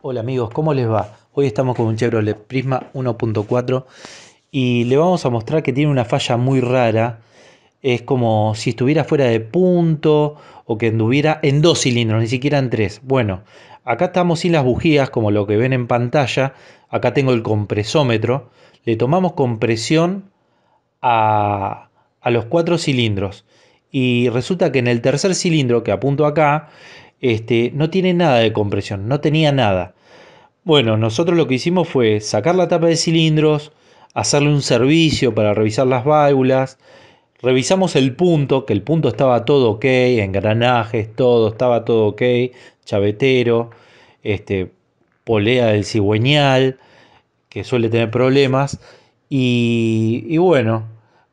Hola amigos, ¿cómo les va? Hoy estamos con un Chevrolet Prisma 1.4 y le vamos a mostrar que tiene una falla muy rara. Es como si estuviera fuera de punto o que anduviera en dos cilindros, ni siquiera en tres. Bueno, acá estamos sin las bujías como lo que ven en pantalla. Acá tengo el compresómetro. Le tomamos compresión a, a los cuatro cilindros y resulta que en el tercer cilindro que apunto acá este, no tiene nada de compresión, no tenía nada. Bueno, nosotros lo que hicimos fue sacar la tapa de cilindros, hacerle un servicio para revisar las válvulas, revisamos el punto, que el punto estaba todo ok, engranajes, todo, estaba todo ok, chavetero, este, polea del cigüeñal, que suele tener problemas, y, y bueno,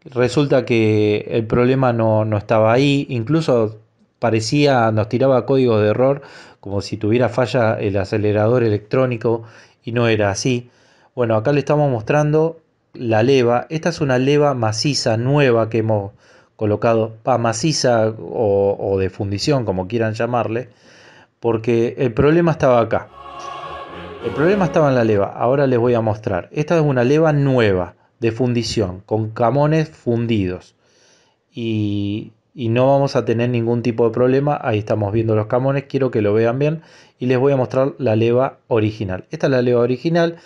resulta que el problema no, no estaba ahí, incluso parecía, nos tiraba código de error, como si tuviera falla el acelerador electrónico y no era así. Bueno, acá le estamos mostrando la leva. Esta es una leva maciza nueva que hemos colocado, pa, maciza o, o de fundición, como quieran llamarle, porque el problema estaba acá. El problema estaba en la leva. Ahora les voy a mostrar. Esta es una leva nueva de fundición con camones fundidos. Y y no vamos a tener ningún tipo de problema. Ahí estamos viendo los camones, quiero que lo vean bien y les voy a mostrar la leva original. Esta es la leva original,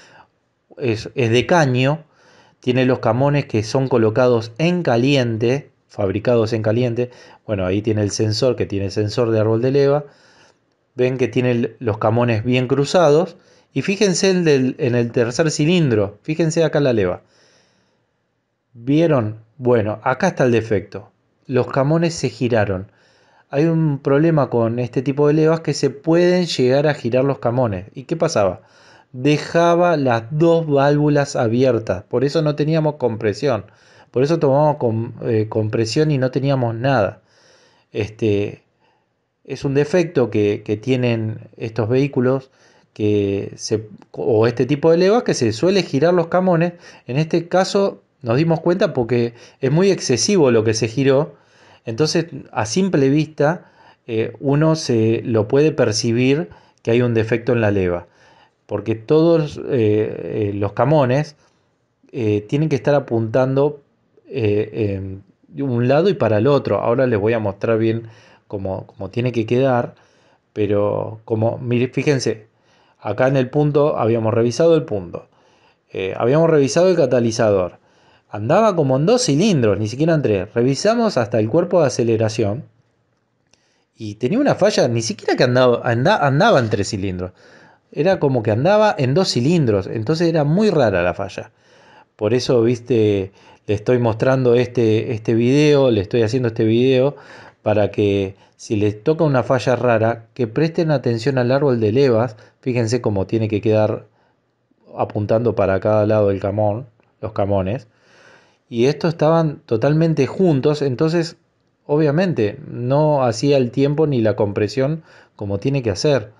es, de caño, tiene los camones que son colocados en caliente, fabricados en caliente. Bueno, ahí tiene el sensor que tiene sensor de árbol de leva. Ven que tiene los camones bien cruzados. Y fíjense en el tercer cilindro, fíjense acá la leva. ¿Vieron? Bueno, acá está el defecto los camones se giraron. Hay un problema con este tipo de levas que se pueden llegar a girar los camones. ¿Y qué pasaba? Dejaba las dos válvulas abiertas, por eso no teníamos compresión. Por eso tomamos con, eh, compresión y no teníamos nada. Este, es un defecto que, que tienen estos vehículos que se, o este tipo de levas que se suele girar los camones. En este caso nos dimos cuenta porque es muy excesivo lo que se giró. Entonces, a simple vista, eh, uno se lo puede percibir que hay un defecto en la leva. Porque todos eh, eh, los camones tienen que estar apuntando de un lado y para el otro. Ahora les voy a mostrar bien cómo, cómo tiene que quedar. Pero como, mire, fíjense, acá en el punto habíamos revisado el punto. habíamos revisado el catalizador andaba como en dos cilindros, ni siquiera en tres. Revisamos hasta el cuerpo de aceleración y tenía una falla, ni siquiera que andaba, andaba en tres cilindros. Era como que andaba en dos cilindros, entonces era muy rara la falla. Por eso, viste, le estoy mostrando este, este video, le estoy haciendo este video para que si les toca una falla rara, que presten atención al árbol de levas. Fíjense cómo tiene que quedar apuntando para cada lado del camón, los camones y estos estaban totalmente juntos, entonces obviamente no hacía el tiempo ni la compresión como tiene que hacer.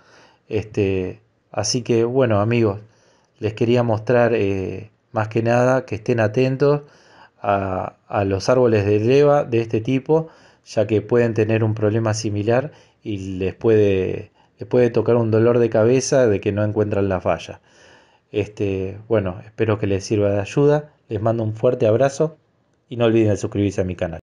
Este, así que bueno amigos, les quería mostrar eh, más que nada que estén atentos a, a los árboles de leva de este tipo, ya que pueden tener un problema similar y les puede, les puede tocar un dolor de cabeza de que no encuentran la falla. Este, bueno, espero que les sirva de ayuda. Les mando un fuerte abrazo y no olviden suscribirse a mi canal.